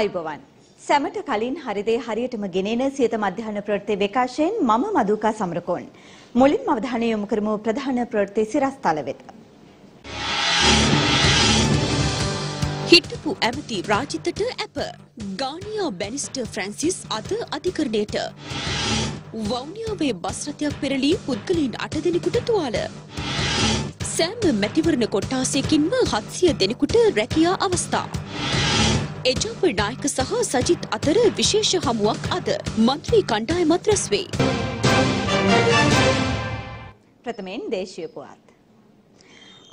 ආයුබෝවන් සැමට කලින් හරිදේ හරියටම ගෙනෙන සියත මධ්‍යහන ප්‍රවෘත්ති විකාශයෙන් මම මදුකා සමරකෝන්. මුලින්ම අවධානය යොමු කරමු ප්‍රධාන ප්‍රවෘත්ති සිරස්තල වෙත. හිටපු ඇමති රාජිතට ඇප. ගානියා බැනිස්ටර් ෆ්‍රැන්සිස් අද අධිකරණයට. වවුනියාවේ බස් රථයක් පෙරළී පුද්ගලයින් අට දෙනෙකුට තුවාල. සෑම මැතිවරණ කොට්ටාසයකින්ම හත්සිය දෙනෙකුට රැකියා අවස්ථා. එජාප නායක සහ සජිත් අතර විශේෂ හමුවක් අද මන්ත්‍රී කණ්ඩායමත් රැස් වෙයි. ප්‍රථමයෙන් දේශීය පුවත්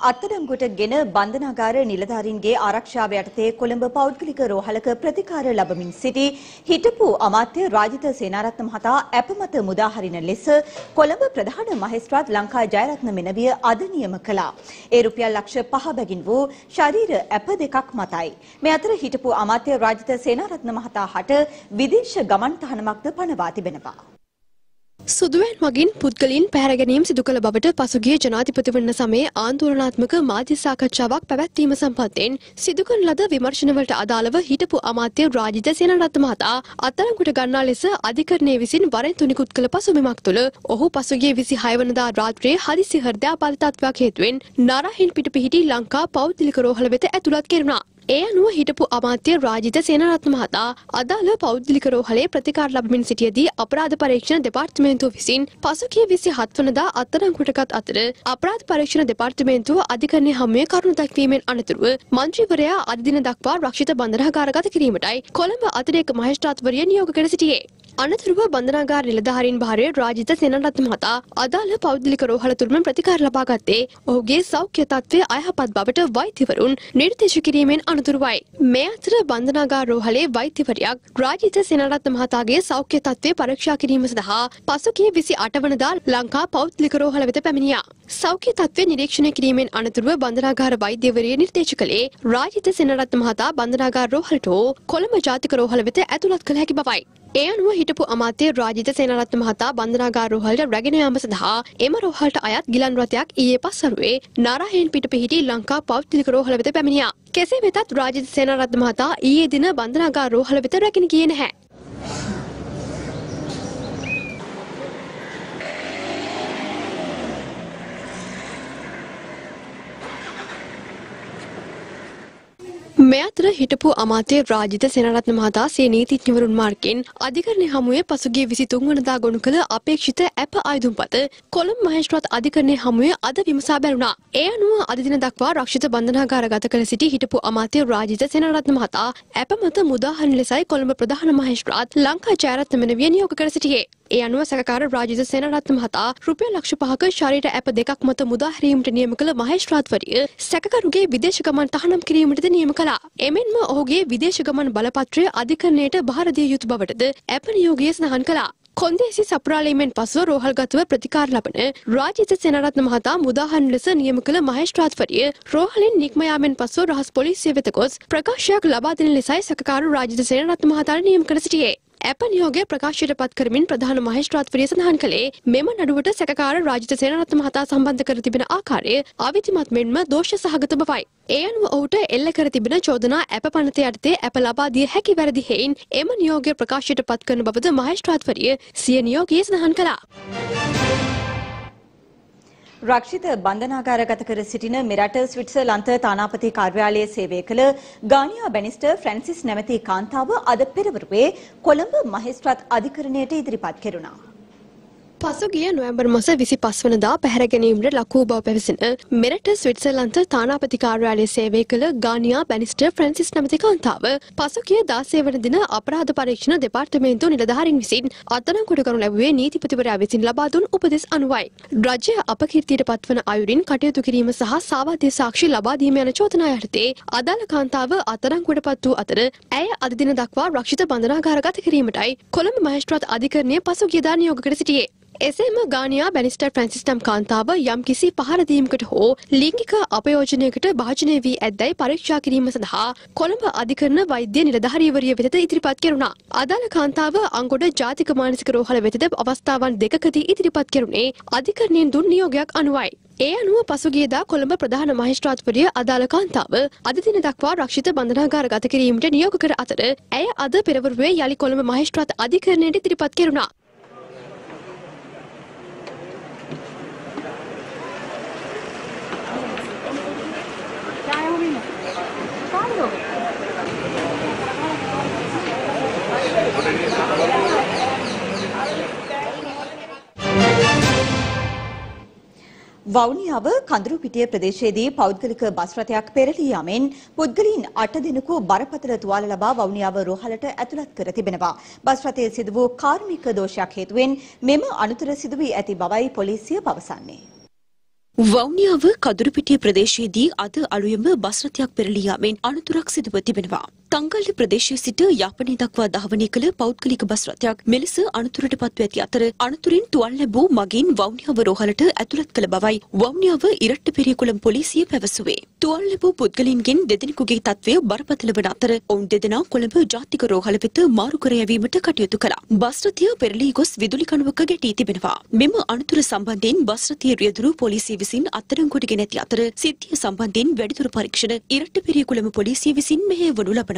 අත්අඩංගුවට ගෙන බන්ධනාගාර නිලධාරීන්ගේ ආරක්ෂාව යටතේ කොළඹ පෞද්ගලික රෝහලක ප්‍රතිකාර ලබමින් සිටි හිටපු අමාත්‍ය රාජිත සේනාරත්න මහතා ඇපමත මුදාහරින ලෙස කොළඹ ප්‍රධාන මහේස්ත්‍රාත් ලංකා ජයරත්න මෙනවිය අද නියම කළා. ඒ රුපියල් ලක්ෂ පහ බැගින් වූ ශරීර ඇප දෙකක් මතයි. මේ අතර හිටපු අමාත්‍ය රාජිත සේනාරත්න මහතා හට විදේශ ගමන් තහනමක්ද පනවා තිබෙනවා. සුදුවෙන් මගින් පුද්ගලින් පැහැරගැනීම් සිදු කළ බවට පසුගිය ජනාධිපති වන්න සමයේ ආන්දෝලනාත්මක මාධ්‍ය සාකච්ඡාවක් පැවැත්වීම සම්බන්ධයෙන් සිදු කරන ලද විමර්ශනවලට අදාළව හිටපු අමාත්‍ය රාජිත සේනරත්න මහතා අත්අඩංගුවට ගන්නා ලෙස අධිකරණය විසින් වරෙන් තුනිකුත් කළ පසුබිමක් තුළ ඔහු පසුගිය විසි හයවනදා රාත්‍රයේ හදිසි හෘදයාබාධ තත්ත්වයක් හේතුවෙන් නරහින් පිට පිහිටි ලංකා පෞද්ගලික රෝහල වෙත ඇතුළත් කෙරුණා. ඒ අනුව හිටපු අමාත්‍ය රාජිත සේනරත්න මහතා අදාළ පෞද්ගලික රෝහලේ ප්‍රතිකාර ලබමින් සිටියදී අපරාධ පරීක්ෂණ දෙපාර්තමේන්තුව විසින් පසුගිය විසි හත්වනදා අත්අඩංගුවටගත් අතර අපරාධ පරීක්ෂණ දෙපාර්තමේන්තුව අධිකරණය හමුවේ කරුණු දැක්වීමෙන් අනතුරුව මන්ත්‍රීවරයා අද දින දක්වා රක්ෂිත බන්ධනාගාරගත කිරීමටයි කොළඹ අතිරේක මහේස්ත්‍රාත්වරිය නියෝග කර සිටියේ. අනතුරුව බන්ධනාගාර නිලධාරීන් භාරය රාජිත සෙනරත්න මහතා අදාළ පෞද්ගලික රෝහල තුරුම ප්‍රතිකාර ලබා ගත්තේ ඔහුගේ සෞඛ්‍ය තත්ත්වය අයහපත් බවට වෛද්‍යවරුන් නිර්දේශ කිරීමෙන් අනතුරුවයි. මේ අතර බන්ධනාගාර රෝහලේ වෛද්‍යවරයක් රාජිත සෙනරත්න මහතාගේ සෞඛ්‍ය තත්ත්වය පරීක්ෂා කිරීම සඳහා පසුගිය විසි අටවනදා ලංකා පෞද්ගලික රෝහල වෙත පැමිණියා. සෞඛ්‍ය තත්ත්වය නිරීක්ෂණය කිරීමෙන් අනතුරුව බන්ධනාගාර වෛද්‍යවරිය නිර්දේශ කළේ රාජිත සෙනරත්න මහතා බන්ධනාගාර රෝහලට හෝ කොළඹ ජාතික රෝහල වෙත ඇතුළත් කළ හැකි බවයි. ඒ අනුව හිටපු අමාත්‍ය රාජිත සේනරත්න මහතා බන්ධනාගාර රෝහලට රැගෙන යාම සඳහා එම රෝහලට අයත් ගිලන් රථයක් ඊයේ පස්වරුවේ නාරාහෙන් පිට පිහිටි ලංකා පෞද්ගලික රෝහල වෙත පැමිණියා. කෙසේ වෙතත් රාජිත සේනරත්න මහතා ඊයේ දින බන්ධනාගාර රෝහල වෙත රැගෙන ගියේ නැහැ. මේ අතර හිටපු අමාත්‍ය රාජිත සෙනරත්න මහතා සිය නීතිඥවරුන් මාර්ගයෙන් අධිකරණ හමුවේ පසුගිය විසි තුන්වනදා ගොනු කළ අපේක්ෂිත ඇප අයදුම්පත කොළඹ මහේස්ත්‍රාත් අධිකරණය හමුවේ අද විමසා බැලුණා. ඒ අනුව අද දින දක්වා රක්ෂිත බන්ධනාගාර ගත කළ සිටි හිටපු අමාත්‍ය රාජිත සෙනරත්න මහතා ඇප මත මුදාහරින ලෙසයි කොළඹ ප්‍රධාන මහේස්ත්‍රාත් ලංකා ජයරත්න මෙනවිය නියෝග කර සිටියේ. ඒ අනුව සැකකාර රාජිත සේනරත්න මහතා රුපියල් ලක්ෂ පහක ශරීර ඇප දෙකක් මත මුදාහැරීමට නියම කළ මහේස්ත්‍රාත්වරිය සැකකරුගේ විදේශ ගමන් තහනම් කිරීමටද නියම කළා. එමෙන්ම ඔහුගේ විදේශ ගමන් බලපත්‍රය අධිකරණයට බාර දිය යුතු බවටද ඇප නියෝගය සඳහන් කළා. කොන්දේසි සපුරාලීමෙන් පසුව රෝහල්ගතව ප්‍රතිකාර ලබන රාජිත සෙනරත්න මහතා මුදාහන් ලෙස නියම කළ මහේස්ත්‍රාත්වරිය රෝහලින් නික්මයාමෙන් පසුව රහස් පොලිසිය වෙත ගොස් ප්‍රකාශයක් ලබා දෙන ලෙසයි සැකකාරු රාජිත සේනරත්න මහතාට නියම කර සිටියේ. ඇප නියෝගය ප්‍රකාශයට පත් කරමින් ප්‍රධාන මහේස්ත්‍රාත්වරිය සඳහන් කළේ මෙම නඩුවට සැකකාර රාජිත සේනරත්න මහතා සම්බන්ධ කර තිබෙන ආකාරය අවිධිමත් මෙන්ම දෝෂ සහගත බවයි. ඒ අනුව ඔහුට එල්ල කර තිබෙන චෝදනා ඇප පනත යටතේ ඇප ලබා දිය හැකි වැරදි හේයින් එම නියෝගය ප්‍රකාශයට පත් කරන බවද මහේස්ත්‍රාත්වරිය සිය නියෝගයේ සඳහන් කළා. රක්ෂිත බන්ධනාගාරගත කර සිටින මෙරට ස්විට්සර්ලන්ත තානාපති කාර්යාලයේ සේවය කළ ගානියා බැනිස්ටර් ෆ්‍රැන්සිස් නැමැති කාන්තාව අද පෙරවරුවේ කොළඹ මහේස්ත්‍රාත් අධිකරණයට ඉදිරිපත් කෙරුණා. පසුගිය නොවැම්බර් මස විසි පස්වනදා පැහැරගැනීමට ලක්වූ බව පැවිසින මෙරට ස්විට්සර්ලන්ත තානාපති කාර්යාලය සේවය කළ ගානියා බැනිස්ටර් ෆ්‍රැන්සිස් නැමති කාන්තාව පසුගිය දාසේ වන දින අපරාධ පරීක්ෂණ දෙපාර්තමේන්තු නිලධාරින් විසින් අත්අඩංගුවට කරනු ලැබුවේ නීතිපතිවරයා විසින් ලබා දුන් උපදෙස් අනුවයි. රජය අපකීර්තියට පත්වන අයුරින් කටයුතු කිරීම සහ සාවාදී සාක්ෂි ලබා දීම යන චෝදනා යටතේ අදාළ කාන්තාව අත්අඩංගුවට පත් වූ අතර ඇය අද දින දක්වා රක්ෂිත බන්ධනාගාරගත කිරීමටයි කොළඹ මහේස්ත්‍රාත් අධිකරණය පසුගියදා නියෝග කර සිටියේ. එසේම ගානයා බැනිස්ටර් ෆ්‍රැන්සිස් නම් කාන්තාව යම් කිසි පහරදීමකට හෝ ලිංගික අපයෝජනයකට භාජනය වී ඇද්දැයි පරීක්ෂා කිරීම සඳහා කොළඹ අධිකරණ වෛද්‍ය නිලධාරීවරිය වෙතද ඉදිරිපත් කෙරුණා. අදාළ කාන්තාව අංගොඩ ජාතික මානසික රෝහල වෙතද අවස්ථාවන් දෙකකදී ඉදිරිපත් කෙරුණේ අධිකරණයෙන් දුන් නියෝගයක් අනුවයි. ඒ අනුව පසුගියදා කොළඹ ප්‍රධාන මහිස්ත්‍රාත්වරිය අදාළ කාන්තාව අද දින දක්වා රක්ෂිත බන්ධනාගාර ගත කිරීමට නියෝග කර අතර ඇය අද පෙරවරුවේ යළි කොළඹ මහිස්ත්‍රාත් අධිකරණයට ඉදිරිපත් කෙරුණා. වවුනියාව කඳුරුපිටිය ප්‍රදේශයේදී පෞද්ගලික බස් රථයක් පෙරළී යමින් පුද්ගලයන් අට දෙනෙකු බරපතල තුවාල ලබා වවුනියාව රෝහලට ඇතුළත් කර තිබෙනවා. බස් රථයේ සිදු වූ කාර්මික දෝෂයක් හේතුවෙන් මෙම අනුතර සිදු වී ඇති බවයි පොලිසිය පවසන්නේ. වවුනියාව කදුරුපිටිය ප්‍රදේශයේදී අද අලුයම බස් රථයක් පෙරළී යාමෙන් අනතුරක් සිදුව තිබෙනවා. තංගල්ලි ප්‍රදේශයේ සිට යාපනය දක්වා ධාවනය කළ පෞද්ගලික බස් රථයක් මෙලෙස අනතුරට පත්ව ඇති අතර අනතුරින් තුවල් ලැබූ මගින් වවුනියාව රෝහලට ඇතුළත් කළ බවයි වවුනියාව ඉරට්ට පෙරියකුළම් පොලිසිය පැවසුවේ. තුවල් ලැබූ පුද්ගලින්ගෙන් දෙදෙනෙකුගේ තත්වය බරපතල වන අතර ඔවුන් දෙදෙනා කොළඹ ජාතික රෝහල වෙත මාරු කර යැවීමට කටයුතු කළා. බස් රථය පෙරළී ගොස් විදුලි කණුවක ගැටී තිබෙනවා. මෙම අනතුර සම්බන්ධයෙන් බස් රථයේ රියදුරු පොලිසිය විසින් අත්අඩංගුවට ඇති අතර සිද්ධිය සම්බන්ධයෙන් වැඩිදුර පරීක්ෂණ ඉරට්ට පෙරියකුළම පොලිසිය විසින් මෙහෙයවනු ලබනවා.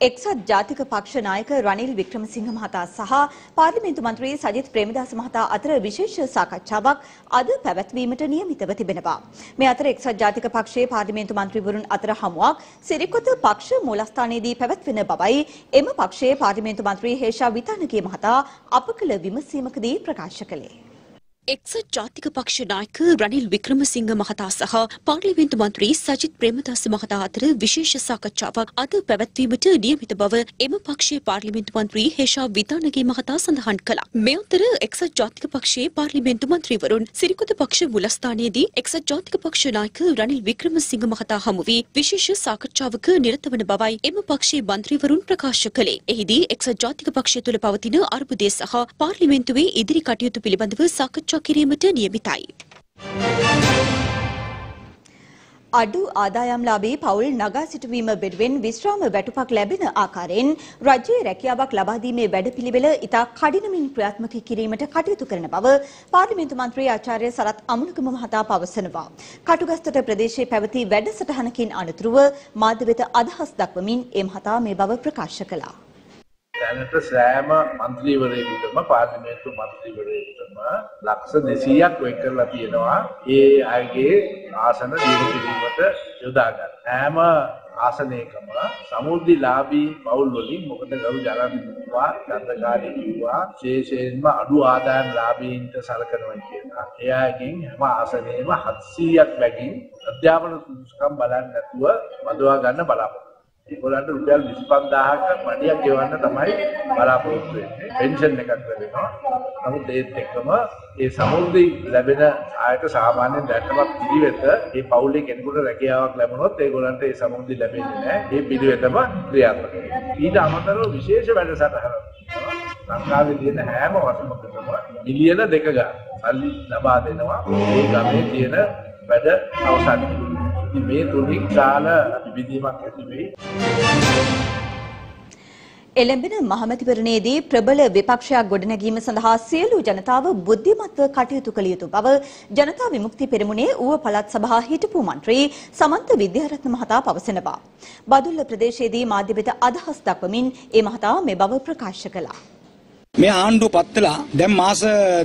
එක්සත් ජාතික පක්ෂ නායක රනිල් වික්‍රමසිංහ මහතා සහ පාර්ලිමේන්තු මන්ත්‍රී සජිත් ප්‍රේමදාස මහතා අතර විශේෂ සාකච්ඡාවක් අද පැවැත්වීමට නියමිතව තිබෙනවා. මේ අතර එක්සත් ජාතික පක්ෂයේ පාර්ලිමේන්තු මන්ත්‍රීවරුන් අතර හමුවක් සිරිකොත පක්ෂ මූලස්ථානයේදී පැවැත්වෙන බවයි එම පක්ෂයේ පාර්ලිමේන්තු මන්ත්‍රී හේෂා විතානගේ මහතා අප කළ විමසීමකදී ප්‍රකාශ කළේ. එක්සත් ජාතික පක්ෂ නායක රනිල් වික්‍රමසිංහ මහතා සහ පාර්ලිමේන්තු මන්ත්‍රී සජිත් ප්‍රේමදාස මහතා අතර විශේෂ සාකච්ඡාවක් අද පැවැත්වීමට නියමිත බව එම පක්ෂයේ පාර්ලිමේන්තු මන්ත්‍රී හේෂා විතානගේ මහතා සඳහන් කළා. මේ අතර එක්සත් ජාතික පක්ෂයේ පාර්ලිමේන්තු මන්ත්‍රීවරුන් සිරිකොත පක්ෂ මුලස්ථානයේදී එක්සත් ජාතික පක්ෂ නායක රනිල් වික්‍රමසිංහ මහතා හමු වී විශේෂ සාකච්ඡාවක නිරත වන බවයි එම පක්ෂයේ මන්ත්‍රීවරුන් ප්‍රකාශ කළේ. එහිදී එක්සත් ජාතික පක්ෂය තුළ පවතින අර්බුදය සහ පාර්ලිමේන්තුවේ ඉදිරි කටයුතු පිළිබඳව සාකච්ඡා කිරීමට නියමිතයි. අඩු ආදායම්ලාභී පවුල් නගා සිටුවීම වෙනුවෙන් විශ්‍රාම වැටුපක් ලැබෙන ආකාරයෙන් රජයේ රැකියාවක් ලබා දීමේ වැඩපිළිවෙල ඉතා කඩිනමින් ක්‍රියාත්මක කිරීමට කටයුතු කරන බව පාර්ලිමේන්තු මන්ත්‍රී ආචාර්ය සරත් අමුණුගම මහතා පවසනවා. කටුගස්තොට ප්‍රදේශයේ පැවති වැඩසටහනකින් අනතුරුව මාධ්‍ය වෙත අදහස් දක්වමින් ඒ මහතා මේ බව ප්‍රකාශ කළා. දැනට සෑම මන්ත්‍රීවරයෙකුටම පාර්ලිමේන්තු මන්ත්‍රීවරයෙකුටම ලක්ෂ 200ක් වෙන් කරලා තියෙනවා. ඒ අයගේ ආසන දියුණු කිරීමට යොදා ගන්න. හැම ආසනයකම සමුද්දිලාභී පවුල් වලින් මොකද ගරු ජනාධිපතිතුමා ගන්ධකාරී කිව්වා විශේෂයෙන්ම අඩු ආදායම් ලාභීන්ට සලකනවා කියලා. ඒ අයගෙන් හැම ආසනයෙම 700ක් බැගින් අධ්‍යාපන සුදුසුකම් බලන්නේ නැතුව මදවා ගන්න බලාපොරොත්තු ඒගොල්ලන්ට රුපියල් 25000ක මඩියක් ගෙවන්න තමයි බලාපොරොත්තු වෙන්නේ. පෙන්ෂන් එකක් ලැබෙනවා. නමුත් ඒත් එක්කම ඒ සමුද්‍රි ලැබෙන ආයත සාමාන්‍යයෙන් දැනටමත් පිළිවෙත ඒ පවුලේ කෙනෙකුට රැකියාවක් ලැබුණොත් ඒගොල්ලන්ට ඒ සමුද්‍රි ලැබෙන්නේ නැහැ. ඒ පිළිවෙතම ක්‍රියාත්මක වෙනවා. ඊට අමතරව විශේෂ වැඩසටහනක් ලංකාවේ තියෙන හැම වසමකටම මිලියන දෙක ගන්න සල්ලි ලබා දෙනවා. ඒ ගමේ තියෙන වැඩ අවසන් කිරීම. ඉතින් මේ තුලින් කාල විවිධීමක් ඇති වෙයි. එළඹෙන මහමැතිවරණයේදී ප්‍රබල විපක්ෂයක් ගොඩනැගීම සඳහා සියලු ජනතාව බුද්ධිමත්ව කටයුතු කළ යුතු බව ජනතා විමුක්ති පෙරමුණේ ඌව පළාත් සභා හිටපු මන්ත්‍රී සමන්ත විද්‍යාරත්න මහතා පවසනවා. බදුල්ල ප්‍රදේශයේදී මාධ්‍ය වෙත අදහස් දක්වමින් ඒ මහතා මේ බව ප්‍රකාශ කළා. මේ ආණ්ඩුව පත්වලා දැන් මාස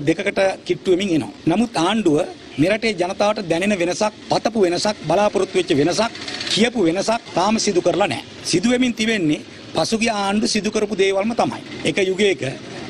දෙකකට කිට්ටු වෙමින් එනවා. නමුත් ආණ්ඩුව මෙරටේ ජනතාවට දැනෙන වෙනසක්, පතපු වෙනසක්, බලාපොරොත්තු වෙච්ච වෙනසක්, කියපු වෙනසක් තාම සිදු කරලා නැහැ. සිදු වෙමින් තිබෙන්නේ පසුගිය ආණ්ඩු සිදු කරපු දේවල්ම තමයි. එක යුගයක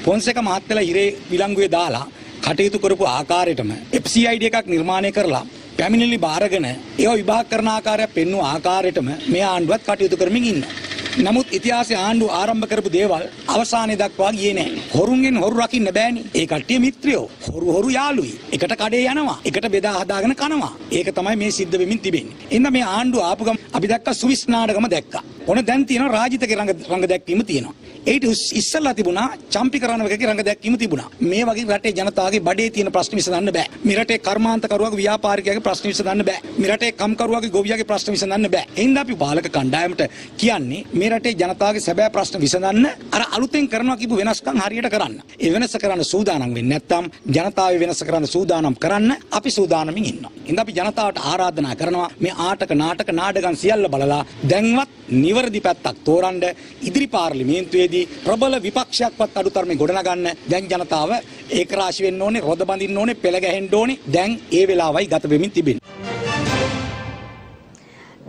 පොන්සේක මහත්තයලා හිරේ විලංගුවේ දාලා කටයුතු කරපු ආකාරයටම FCID එකක් නිර්මාණය කරලා පැමිණිලි බාරගෙන ඒවා විභාග කරන ආකාරය පෙන්වු ආකාරයටම මේ ආණ්ඩුවත් කටයුතු කරමින් ඉන්නවා. නමුත් ඉතිහාසයේ ආණ්ඩුව ආරම්භ කරපු දේවල් අවසානයේ දක්වා ගියේ නැහැ. හොරුන්ගෙන් හොරු රකින්න බෑනේ. ඒ කට්ටිය මිත්‍රයෝ. හොරු හොරු යාළුයි. එකට කඩේ යනවා. එකට බෙදා හදාගෙන කනවා. ඒක තමයි මේ සිද්ධ වෙමින් තිබෙන්නේ. එන්න මේ ආණ්ඩුව ආපු ගම අපි දැක්ක සුවිස් නාටකම දැක්කා. ඔන දැන් තියෙනවා රාජිතගේ රංග රංග දැක්වීම තියෙනවා. ඒට ඉස්සල්ලා තිබුණා චම්පිකරණ වගේ රඟ දැක්වීම තිබුණා. මේ වගේ රටේ ජනතාවගේ බඩේ තියෙන ප්‍රශ්න විසඳන්න බෑ. මේ රටේ කර්මාන්තකරුවගේ ව්‍යාපාරිකයාගේ ප්‍රශ්න විසඳන්න බෑ. මේ රටේ කම්කරුවගේ ගොවියාගේ ප්‍රශ්න විසඳන්න බෑ. එහෙනම් අපි පාලක කණ්ඩායමට කියන්නේ මේ රටේ ජනතාවගේ සැබෑ ප්‍රශ්න විසඳන්න අර අලුතෙන් කරනවා කියපු වෙනස්කම් හරියට කරන්න. ඒ වෙනස කරන්න සූදානම් වෙන්නේ නැත්නම් ජනතාවේ වෙනස කරන්න සූදානම් කරන්න අපි සූදානමින් ඉන්නවා. ඉතින් අපි ජනතාවට ආරාධනා කරනවා මේ ආටක නාටක නාඩගම් සියල්ල බලලා දැන්වත් නිවැරදි පැත්තක් තෝරන්න ඉදිරි පාර්ලිමේන්තුවේදී ප්‍රබල විපක්ෂයක්වත් අඩුතරමේ ගොඩනගන්න දැන් ජනතාව ඒකරාශි වෙන්න ඕනේ රොද බඳින්න ඕනේ පෙළ ගැහෙන්න ඕනේ දැන් ඒ වෙලාවයි ගත වෙමින් තිබෙන්නේ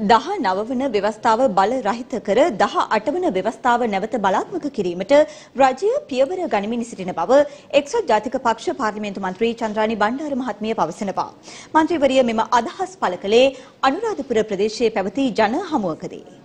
දහ නවවන ව්‍යවස්ථාව බල රහිත කර දහ අටවන ව්‍යවස්ථාව නැවත බලාත්මක කිරීමට රජය පියවර ගනිමින් සිටින බව එක්සත් ජාතික පක්ෂ පාර්ලිමේන්තු මන්ත්‍රී චන්ද්‍රානි බණ්ඩාර මහත්මිය පවසනවා. මන්ත්‍රීවරිය මෙම අදහස් පළ කළේ අනුරාධපුර ප්‍රදේශයේ පැවති ජන හමුවකදී.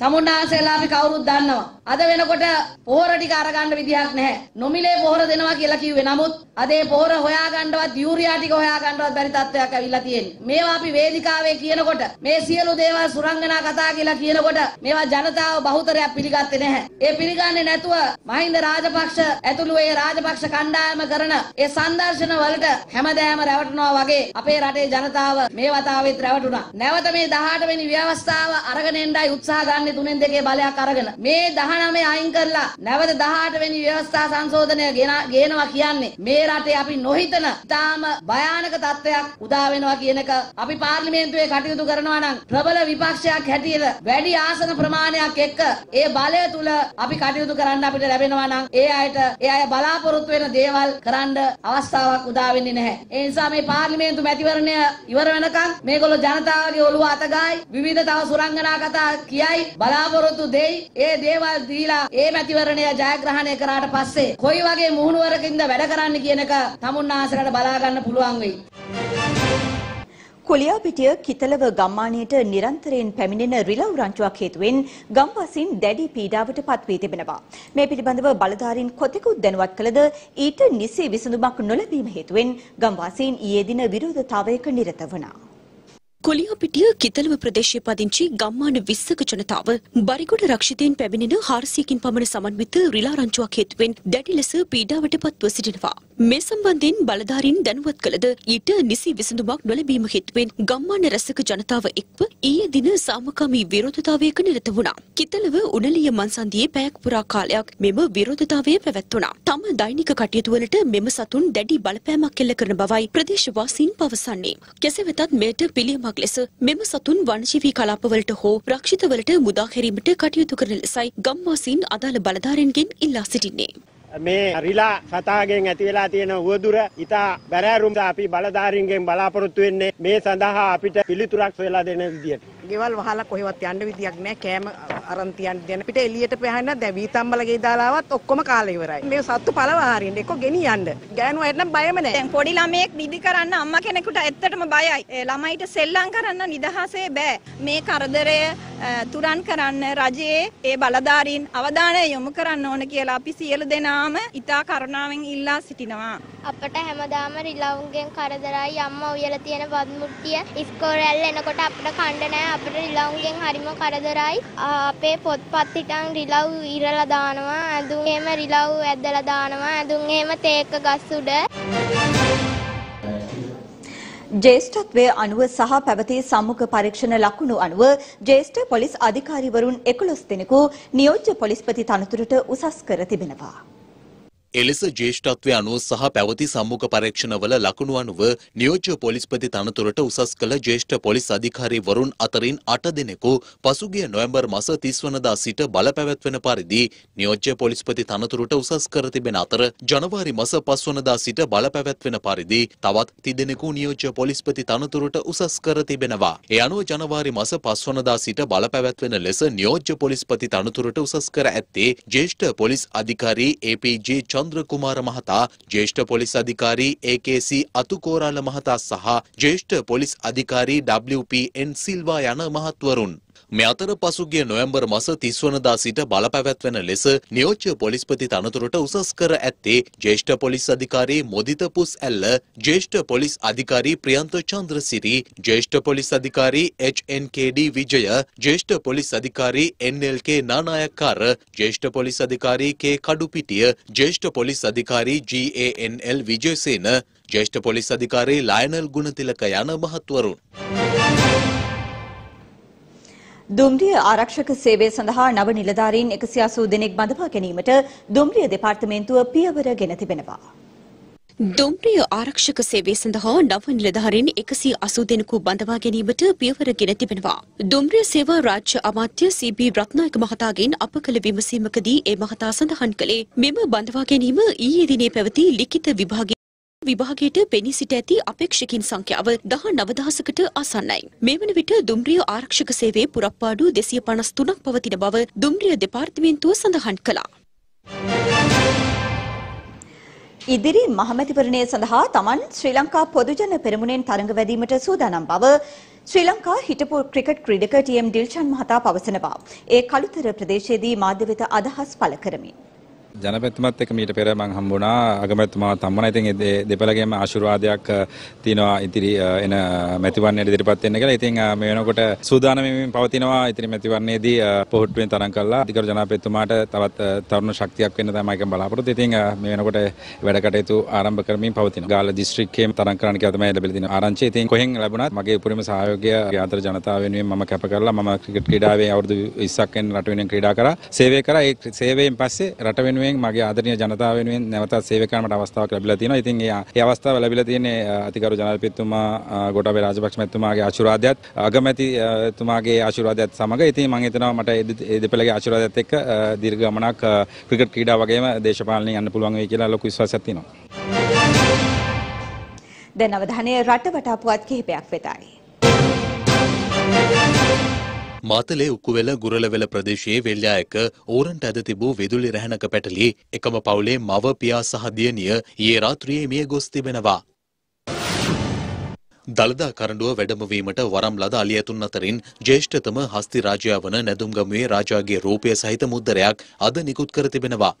තමුන්නාසෙලා අපි කවුරුත් දන්නවා. අද වෙනකොට පොහොර ටික අරගන්න විදියක් නැහැ. නොමිලේ පොහොර දෙනවා කියලා කිව්වේ. නමුත් අද ඒ පොහොර හොයාගන්නවත් යූරියා ටික හොයාගන්නවත් බැරි තත්ත්වයක් ඇවිල්ලා තියෙන්නේ. මේවා අපි වේදිකාවේ කියනකොට මේ සියලු දේවල් සුරංගනා කතා කියලා කියනකොට මේවා ජනතාව බහුතරයක් පිළිගත්තේ නැහැ. ඒ පිළිගන්නේ නැතුව මහින්ද රාජපක්ෂ ඇතුළු ඒ රාජපක්ෂ කණ්ඩායම කරන ඒ සංදර්ශන වලට හැමදාම රැවටෙනවා වගේ අපේ රටේ ජනතාව මේ වතාවෙත් රැවටුණා. නැවත මේ 18 වෙනි ව්‍යවස්ථාව අරගෙන එන්නයි උත්සාහ ගන්න ගන්නේ තුනෙන් දෙකේ බලයක් අරගෙන මේ 19 අයින් කරලා නැවත 18 වෙනි ව්‍යවස්ථා සංශෝධනය ගේනවා කියන්නේ මේ රටේ අපි නොහිතන තාම භයානක තත්ත්වයක් උදා වෙනවා කියන එක අපි පාර්ලිමේන්තුවේ කටයුතු කරනවා නම් ප්‍රබල විපක්ෂයක් හැටියට වැඩි ආසන ප්‍රමාණයක් එක්ක ඒ බලය තුල අපි කටයුතු කරන්න අපිට ලැබෙනවා නම් ඒ අයට ඒ අය බලාපොරොත්තු වෙන දේවල් කරන්න අවස්ථාවක් උදා වෙන්නේ නැහැ. ඒ නිසා මේ පාර්ලිමේන්තු මැතිවරණය ඉවර වෙනකන් මේගොල්ලෝ ජනතාවගේ ඔළුව අතගායි විවිධ තව සුරංගනා කතා කියයි බලාපොරොත්තු දෙයි ඒ දේවල් දීලා ඒ මැතිවරණය ජයග්‍රහණය කරාට පස්සේ කොයි වගේ මුහුණුවරකින්ද වැඩ කරන්න කියන එක තමුන්නාසලට බලා ගන්න පුළුවන් වෙයි. කුලියාපිටිය කිතලව ගම්මානයට නිරන්තරයෙන් පැමිණෙන රිලව් රංචුවක් හේතුවෙන් ගම්වාසීන් දැඩි පීඩාවට පත් වී තිබෙනවා. මේ පිළිබඳව බලධාරීන් කොතෙකුත් දැනුවත් කළද ඊට නිසි විසඳුමක් නොලැබීම හේතුවෙන් ගම්වාසීන් ඊයේ දින විරෝධතාවයක නිරත වුණා. කොලියාපිටිය කිතලව ප්‍රදේශයේ පදිංචි ගම්මාන 20ක ජනතාව බරිගොඩ රක්ෂිතයෙන් පැමිණෙන 400කින් පමණ සමන්විත රිලා රංචුවක් හේතුවෙන් දැඩි ලෙස පීඩාවට පත්ව සිටිනවා. මේ සම්බන්ධයෙන් බලධාරීන් දැනුවත් කළද ඊට නිසි විසඳුමක් නොලැබීම හේතුවෙන් ගම්මාන රැසක ජනතාව එක්ව ඊයේ දින සාමකාමී විරෝධතාවයක නිරත වුණා. කිතලව උණලිය මන්සන්දියේ පැයක් පුරා කාලයක් මෙම විරෝධතාවය පැවැත්වුණා. තම දෛනික කටයුතු වලට මෙම සතුන් දැඩි බලපෑමක් එල්ල කරන බවයි ප්‍රදේශවාසීන් පවසන්නේ. කෙසේ වෙතත් මෙයට පිළියමක් ලෙස මෙම සතුන් වනජීවී කලාපවලට හෝ රක්ෂිතවලට මුදා හැරීමට කටයුතු කරන ලෙසයි ගම්වාසීන් අදාළ බලධාරීන්ගෙන් ඉල්ලා සිටින්නේ. මේ රිලා සතාගෙන් ඇති වෙලා තියෙන උවදුර ඉතා බැරෑරුම් අපි බලධාරීන්ගෙන් බලාපොරොත්තු වෙන්නේ මේ සඳහා අපිට පිළිතුරක් සොයලා දෙන විදියට. ගෙවල් වහලා කොහෙවත් යන්න විදියක් නැහැ. කෑම අරන් තියන්න දෙන්න. පිට එළියට පහන්න දැන් වීතම්බලගේ දාලාවත් ඔක්කොම කාලේ ඉවරයි. මේ සත්තු පළවා හරින්න එක්ක ගෙනියන්න. ගෑනු අයට නම් බයම නැහැ. දැන් පොඩි ළමයෙක් නිදි කරන්න අම්මා කෙනෙකුට ඇත්තටම බයයි. ඒ ළමයිට සෙල්ලම් කරන්න නිදහසේ බෑ. මේ කරදරය තුරන් කරන්න රජයේ ඒ බලධාරීන් අවධානය යොමු කරන්න ඕන කියලා අපි සියලු දෙනාම ඉතා කරුණාවෙන් ඉල්ලා සිටිනවා. අපට හැමදාම රිලවුන්ගෙන් කරදරයි. අම්මා උයලා තියෙන වත්මුට්ටිය ඉස්කෝලේ එනකොට අපිට කණ්ඩ නැහැ අපිට රිලවුන්ගෙන් හරිම කරදරයි අපේ පොත්පත් හිටන් රිලව් ඉරලා දානවා ඇඳුම් එහෙම රිලව් ඇදලා දානවා ඇඳුම් එහෙම තේක ගස් උඩ ජේෂ්ඨත්වය අනුව සහ පැවති සම්මුඛ පරීක්ෂණ ලකුණු අනුව ජේෂ්ඨ පොලිස් අධිකාරිවරුන් 11 දෙනෙකු නියෝජ්‍ය පොලිස්පති තනතුරට උසස් කර තිබෙනවා. එලෙස ජේෂ්ඨත්වය අනුව සහ පැවති සම්මුඛ පරීක්ෂණවල ලකුණු අනුව නියෝජ්‍ය පොලිස්පති තනතුරට උසස් කළ ජේෂ්ඨ පොලිස් අධිකාරීවරුන් අතරින් අට දෙනෙකු පසුගිය නොවැම්බර් මාස 30 වනදා සිට බලපැවැත්වෙන පරිදි නියෝජ්‍ය පොලිස්පති තනතුරට උසස් කර තිබෙන අතර ජනවාරි මාස 5 වනදා සිට බලපැවැත්වෙන පරිදි තවත් තිදෙනෙකු නියෝජ්‍ය පොලිස්පති තනතුරට උසස් කර තිබෙනවා. ඒ අනුව ජනවාරි මාස 5 වනදා සිට බලපැවැත්වෙන ලෙස නියෝජ්‍ය පොලිස්පති තනතුරට උසස් කර ඇත්තේ ජේෂ්ඨ පොලිස් අධිකාරී APJ චන්ද්‍රකුමාර මහතා ජේෂ්ඨ පොලිස් අධිකාරී AKC අතුකෝරාල මහතා සහ ජේෂ්ඨ පොලිස් අධිකාරී WPN සිල්වා යන මහත්වරුන්. මේ අතර පසුගිය නොවැම්බර් මස 30 වනදා සිට බලපැවැත්වෙන ලෙස නියෝජ්‍ය පොලිස්පති තනතුරට උසස් කර ඇත්තේ ජ්‍යෙෂ්ඨ පොලිස් අධිකාරී මොදිත පුස් ඇල්ල, ජ්‍යෙෂ්ඨ පොලිස් අධිකාරී ප්‍රියන්ත චන්ද්‍රසිරි, ජ්‍යෙෂ්ඨ පොලිස් අධිකාරී HNKD විජය, ජ්‍යෙෂ්ඨ පොලිස් අධිකාරී NLK නානායක්කාර, ජ්‍යෙෂ්ඨ පොලිස් අධිකාරී K කඩුපිටිය, ජ්‍යෙෂ්ඨ පොලිස් අධිකාරී GANL විජයසේන, ජ්‍යෙෂ්ඨ පොලිස් අධිකාරී ලයනල් ගුණතිලක යන මහත්වරුන්. දුම්රිය ආරක්ෂක සේවය සඳහා නව නිලධාරීන් එකසි අසූ දෙනෙක් බඳවා ගැනීමට දුම්රිය දෙපාර්තමේන්තුව පියවර ගෙන තිබෙනවා. දුම්රිය ආරක්ෂක සේවය සඳහා නව නිලධාරීන් එකසි අසූ දෙනෙකු බඳවා ගැනීමට පියවර ගෙන තිබෙනවා. දුම්රිය සේවා රාජ්‍ය අමාත්‍ය සීබී රත්නායක මහතාගෙන් අප කළ විමසීමකදී ඒ මහතා සඳහන් කළේ මෙම බඳවා ගැනීම ඊයේ දිනේ පැවති ලිඛිත විභාගයේ විභාගයට පෙනී සිට ඇති අපේක්ෂකින් සංඛ්‍යාව දහ නවදහසකට ආසන්නයි. මේ වන විට දුම්රිය ආරක්ෂක සේවයේ පුරප්පාඩු දෙසිය පනස් තුනක් පවතින බව දුම්රිය දෙපාර්තමේන්තුව සඳහන් කළා. ඉදිරි මහමැතිවරණය සඳහා තමන් ශ්‍රී ලංකා පොදුජන පෙරමුණෙන් තරඟ වැදීමට සූදානම් බව ශ්‍රී ලංකා හිටපු ක්‍රිකට් ක්‍රීඩක ටීඑම් ඩිල්ෂන් මහතා පවසනවා. ඒ කළුතර ප්‍රදේශයේදී මාධ්‍ය වෙත අදහස් පළ කරමින්. ජනපැතුමත් එක මීට පෙර මං හම්බුණා අගමැතුමා තම්මන ඉතින් ඒ දෙපළගේම ආශිර්වාදයක් තියෙනවා ඉතිරි එන මැතිවරණයට ඉදිරිපත් වෙන්න කියලා. ඉතින් මේ වෙනකොට සූදානම්මින් පවතිනවා ඉතිරි මැතිවරණයේදී පොහොට්ටුවෙන් තරම් කළා. අධිකරු ජනාධිපතිතුමාට තවත් තරුණ ශක්තියක් වෙන්න තමයි මම බලාපොරොත්තු. ඉතින් මේ වෙනකොට වැඩ කටයුතු ආරම්භ කරමින් පවතිනවා. ගාල්ල දිස්ත්‍රික්කයේ තරම් කරන්න කියලා තමයි ලැබිලා තියෙන ආරංචිය. ඉතින් කොහෙන් ලැබුණත් මගේ උපරිම සහයෝගය ආතර ජනතාව වෙනුවෙන් මම කැප කරලා මම ක්‍රිකට් ක්‍රීඩාවේ අවුරුදු 20ක් වෙන රට වෙනුවෙන් ක්‍රීඩා කරා. සේවය කරා. ඒ සේවයෙන් පස්සේ රට වෙනුවෙන් මගේ ආදරණීය ජනතාව වෙනුවෙන් නැවතත් සේවය කරන්නට අවස්ථාවක් ලැබිලා තියෙනවා. ඉතින් ඒ අවස්ථාව ලැබිලා තියෙන්නේ අතිගරු ජනාධිපතිතුමා ගෝඨාභය රාජපක්ෂ මැතිතුමාගේ ආශිර්වාදයත් අගමැතිතුමාගේ ආශිර්වාදයත් සමග ඉතින් මම හිතනවා මට ඒ දෙපළගේ ආශිර්වාදයත් එක්ක දීර්ඝ ගමනක් ක්‍රිකට් ක්‍රීඩාව වගේම දේශපාලනයෙන් යන්න පුළුවන් වෙයි කියලා ලොකු විශ්වාසයක් තියෙනවා. දැන් අවධානය රට වටා පුවත් කිහිපයක් වෙතයි. මාතලේ උකුවෙල ගුරලවෙල ප්‍රදේශයේ වෙල්යායක ඕරන්ට ඇද තිබූ විදුලි රැහැනක පැටලී එකම පවුලේ මව පියා සහ දියණිය ඊයේ රාත්‍රියේ මිය ගොස් තිබෙනවා. දළදා කරඬුව වැඩමවීමට වරම් ලද අලියතුන් අතරින් ජ්‍යෙෂ්ඨතම හස්ති රාජයා වන නැදුම්ගමුවේ රාජාගේ රූපය සහිත මුද්දරයක් අද නිකුත් කර තිබෙනවා.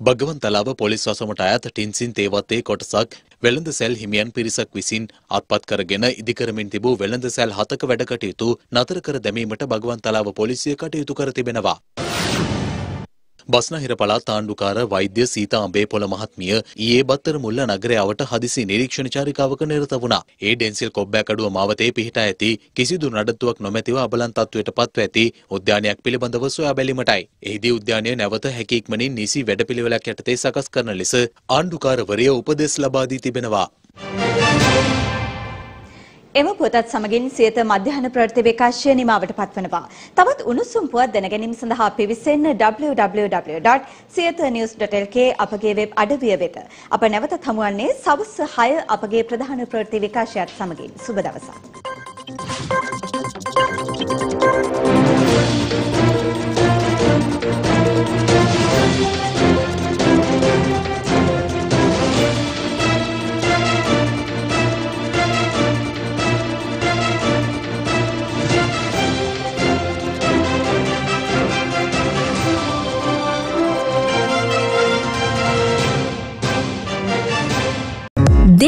භගවන්තලාව පොලිස් වසමට අයත් ටින්සින් තේවත්තේ කොටසක් වෙළඳ සැල් හිමියන් පිරිසක් විසින් අත්පත් කරගෙන ඉදිකරමින් තිබූ වෙළඳ සැල් හතක වැඩ කටයුතු නතර කර දැමීමට භගවන්තලාව පොලිසිය කටයුතු කර තිබෙනවා. බස්නහිර පළාත් ආණ්ඩුකාර වෛද්‍ය සීතා අඹේපොළ මහත්මිය ඊයේ බත්තර මුල්ල නගරය අවට හදිසි නිරීක්ෂණ චාරිකාවක නිරත වුණා. ඒ ඩෙන්සිල් කොබ්බෑකඩුව මාවතේ පිහිටා ඇති කිසිදු නඩත්තුවක් නොමැතිව අබලන් තත්වයට පත්ව ඇති උද්‍යානයක් පිළිබඳව සොයා බැලීමටයි. එහිදී උද්‍යානය නැවත හැකි ඉක්මනින් නිසි වැඩපිළිවෙලක් යටතේ සකස් කරන ලෙස ආණ්ඩුකාරවරිය උපදෙස් ලබා දී තිබෙනවා. එම පුවතත් සමගින් සියත මධ්‍යහන ප්‍රවෘත්ති විකාශය නිමාවට පත්වනවා. තවත් උණුසුම් පුවත් දැනගැනීම සඳහා පිවිසෙන්න www.siyathanews.lk අපගේ වෙබ් අඩවිය වෙත. අප නැවතත් හමුවන්නේ සවස් 6 අපගේ ප්‍රධාන ප්‍රවෘත්ති විකාශයත් සමගින්. සුබ දවසක්.